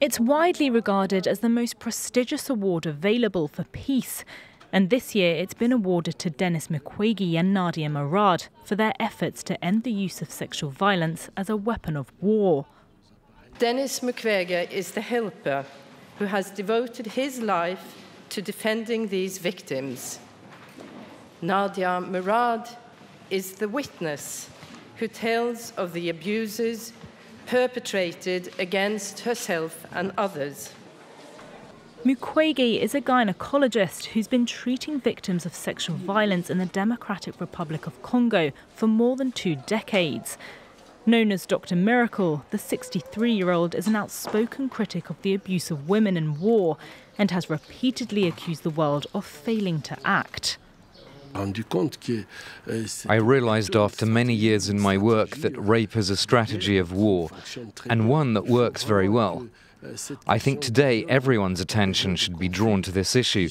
It's widely regarded as the most prestigious award available for peace. And this year it's been awarded to Denis Mukwege and Nadia Murad for their efforts to end the use of sexual violence as a weapon of war. Denis Mukwege is the helper who has devoted his life to defending these victims. Nadia Murad is the witness who tells of the abuses perpetrated against herself and others. Mukwege is a gynecologist who's been treating victims of sexual violence in the Democratic Republic of Congo for more than two decades. Known as Dr. Miracle, the 63 year old is an outspoken critic of the abuse of women in war and has repeatedly accused the world of failing to act. I realized after many years in my work that rape is a strategy of war, and one that works very well. I think today everyone's attention should be drawn to this issue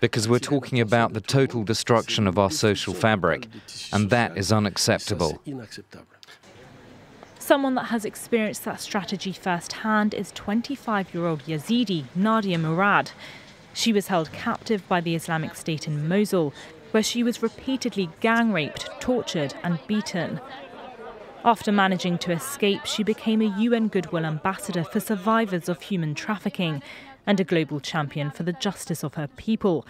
because we're talking about the total destruction of our social fabric, and that is unacceptable. Someone that has experienced that strategy firsthand is 25 year old Yazidi Nadia Murad. She was held captive by the Islamic State in Mosul where she was repeatedly gang raped, tortured, and beaten. After managing to escape, she became a UN Goodwill Ambassador for survivors of human trafficking and a global champion for the justice of her people,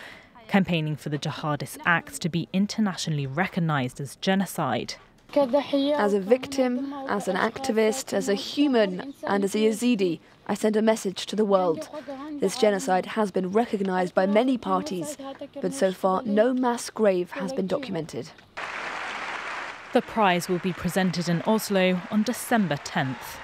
campaigning for the jihadist acts to be internationally recognized as genocide. As a victim, as an activist, as a human, and as a Yazidi, I send a message to the world. This genocide has been recognized by many parties, but so far no mass grave has been documented. The prize will be presented in Oslo on December 10th.